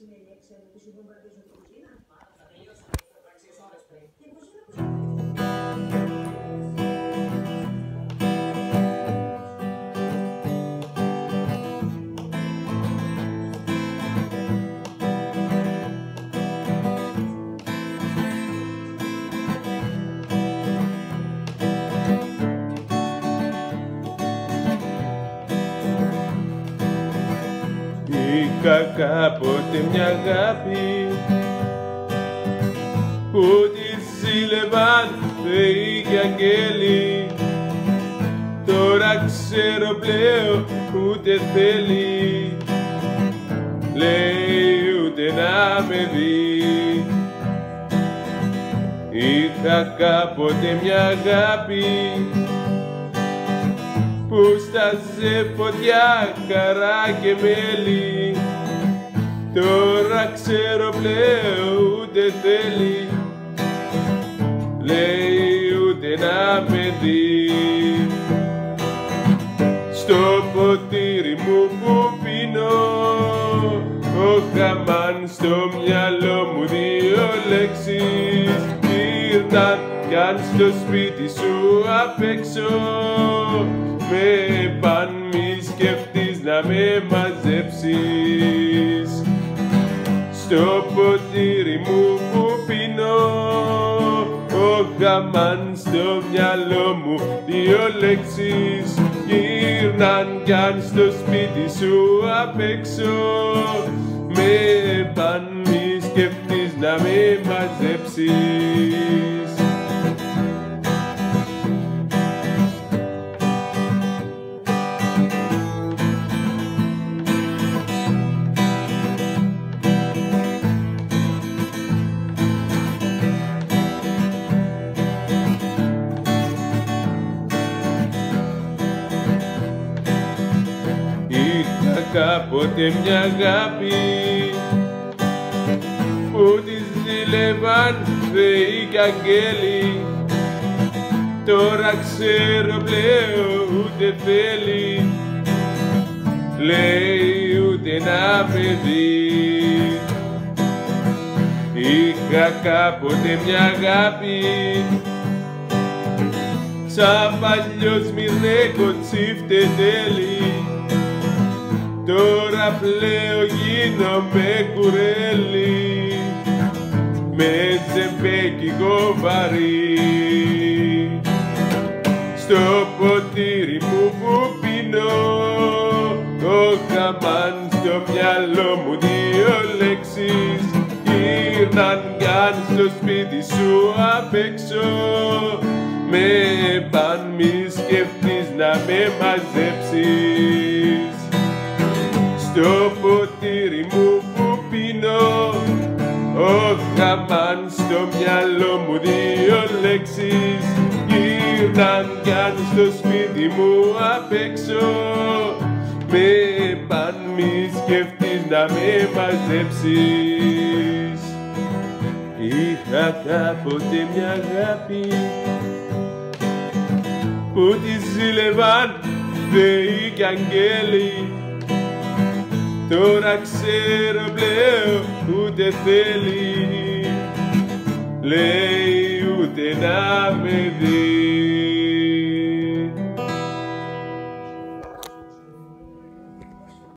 συνέχεια, ξέρω ότι σου βομβαρδίζουν την κουζίνα. Θα τελειώσω. Θα έξι ώρες πριν. Η κουζίνα που Είχα κάποτε μια αγάπη που τη ζήλευαν θεοί και αγγέλοι τώρα ξέρω πλέον ούτε θέλει λέει ούτε να με δει. Είχα κάποτε μια αγάπη που στάζε φωτιά, χαρά και μέλι Τώρα ξέρω πλέον ούτε θέλει Λέει ούτε να με δει Στο ποτήρι μου που πίνω Ο χαμάν στο μυαλό μου δύο λέξεις. Ήρθαν κι αν στο σπίτι σου απ' έξω με παν μη σκεφτείς να με μαζέψεις στο ποτήρι μου που πίνω. Ο χαμάν στο μυαλό μου δύο λέξεις γύρναν κι αν στο σπίτι σου απ' έξω. Με παν μη σκεφτείς να με μαζέψεις κάποτε μια αγάπη που της ζήλευαν θεοί και αγγέλοι. Τώρα ξέρω πλέον ούτε θέλει λέει ούτε να με δει Είχα κάποτε μια αγάπη σαν παλιός μυρνέκο τσίφτε τέλει Τώρα πλέον γίνομαι κουρέλι. Με ζεμπέκικο βαρύ στο ποτήρι μου που πίνω το χαμάν στο μυαλό μου δύο λέξεις. Γύρναν κι αν στο σπίτι σου απ' έξω. Με παν μη σκεφτείς να με μαζέψεις στο ποτήρι μου που πίνω. Ο χαμάν στο μυαλό μου δύο λέξεις. Γύρναν κι αν στο σπίτι μου απ' έξω. Με παν μη σκεφτείς να με μαζέψεις. Είχα κάποτε μια αγάπη που τη ζήλευαν θεοί και αγγέλοι Τώρα ξέρω πλέον ούτε θέλει. Λέει ούτε να με δει